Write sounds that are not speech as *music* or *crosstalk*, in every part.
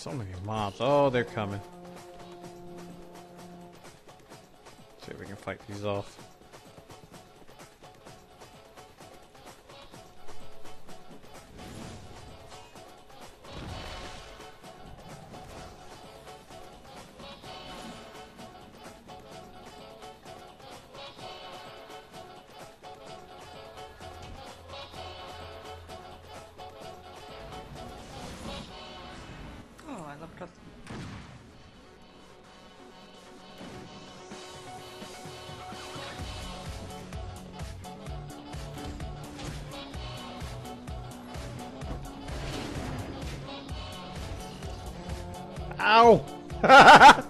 So many mobs. Oh, they're coming. See if we can fight these off. Ow! *laughs*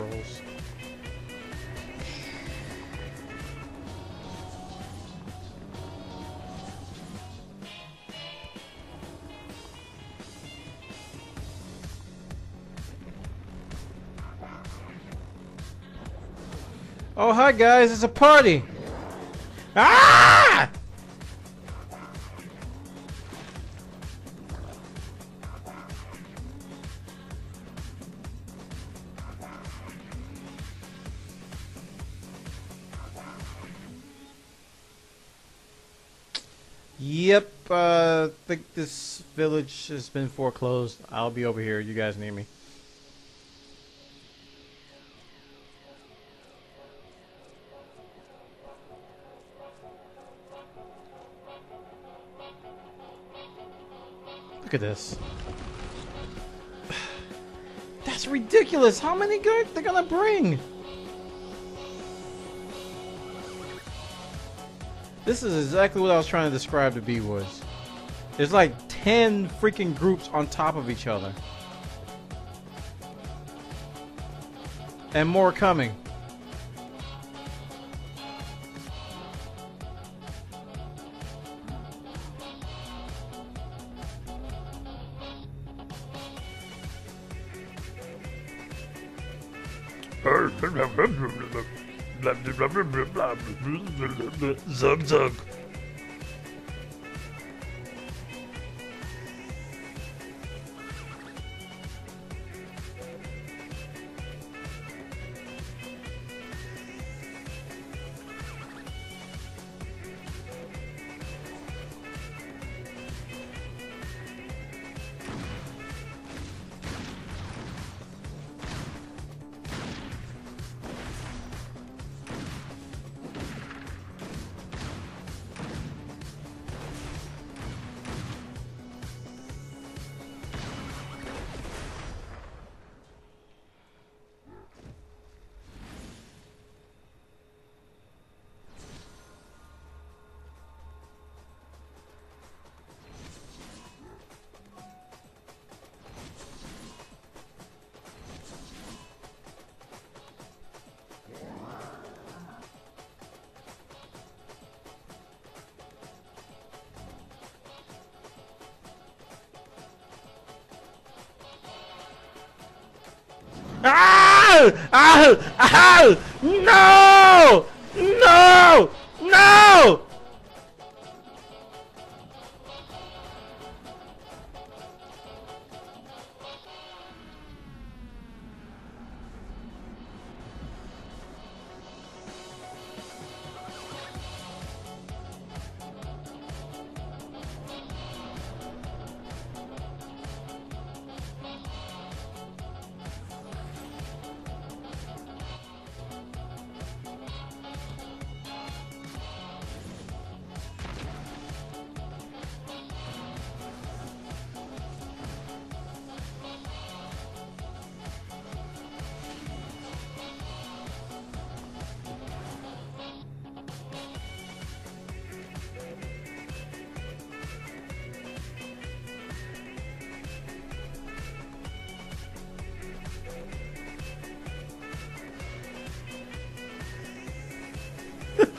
Oh. Hi guys, it's a party! Ah! Yep, uh, I think this village has been foreclosed. I'll be over here. You guys need me. Look at this. *sighs* That's ridiculous. How many good they're gonna bring? This is exactly what I was trying to describe to B Woods. There's like 10 freaking groups on top of each other. And more coming. Zog, zog. Ow! Ow! Ow! No! No! No!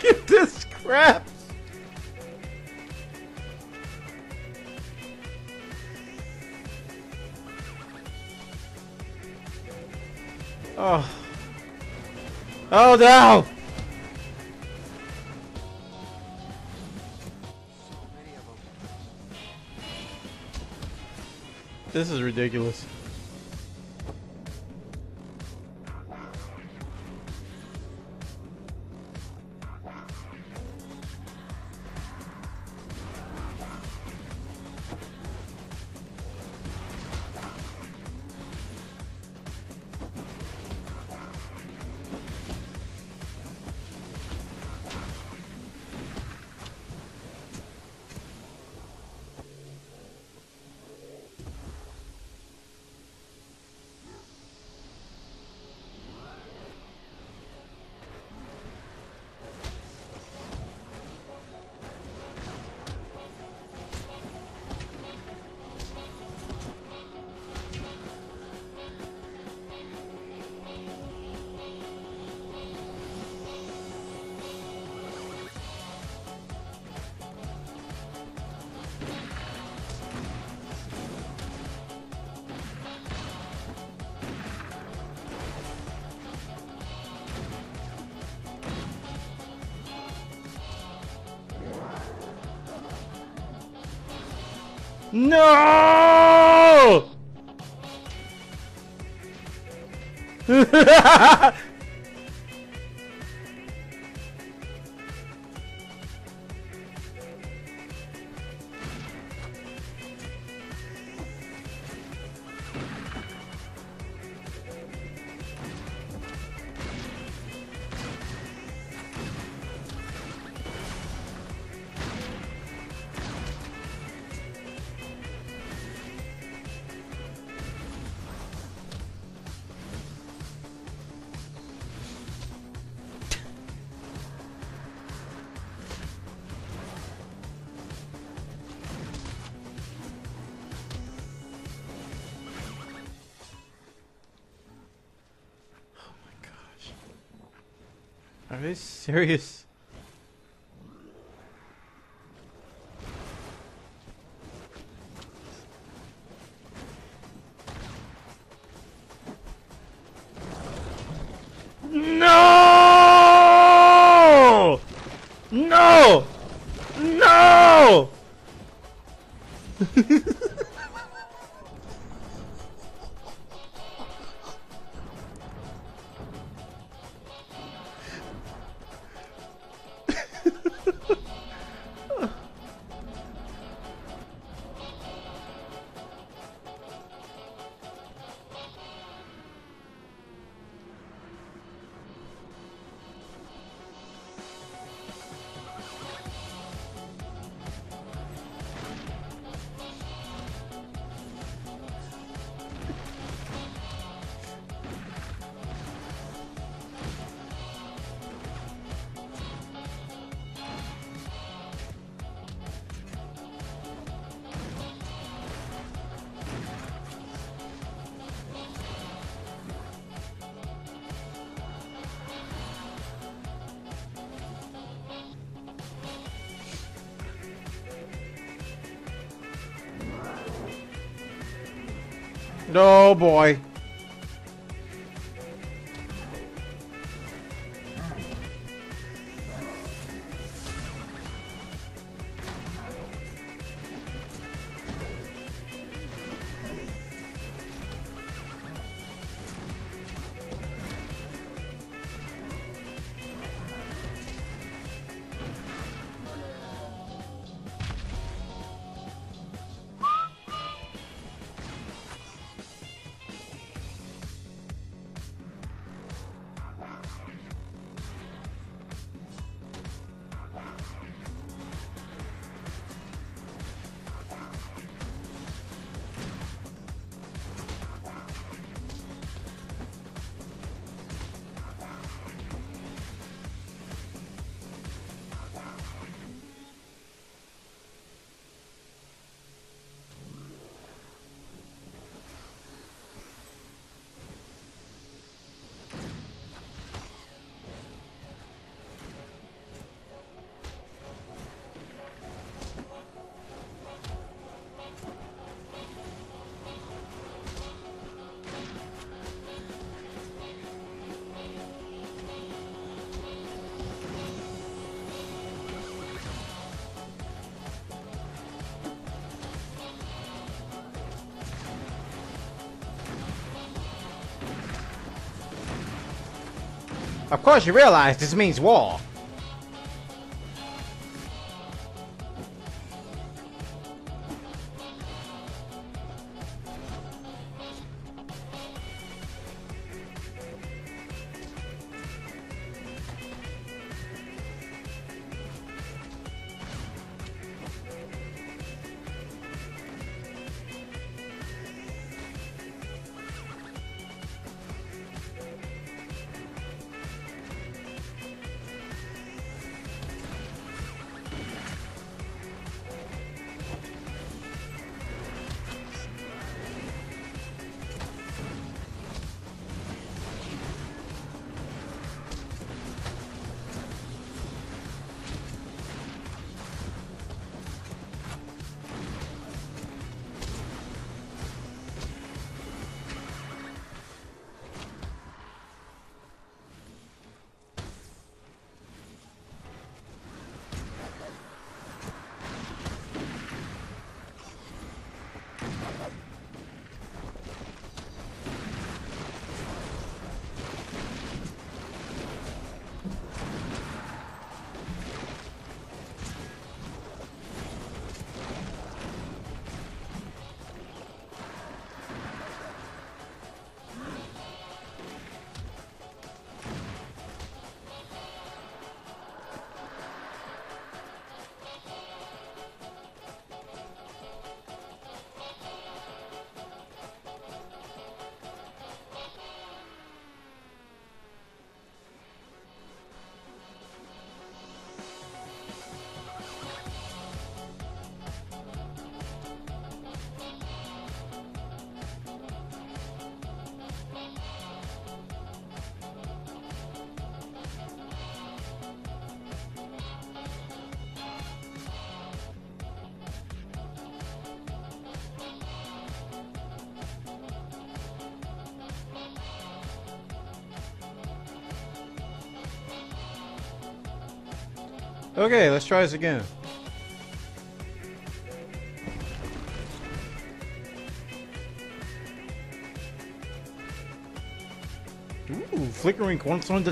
At this crap. Oh. Oh no! This is ridiculous. No! *laughs* *laughs* Are they serious? No boy. Of course you realize this means war. Okay, let's try this again. Ooh, flickering cornerstone.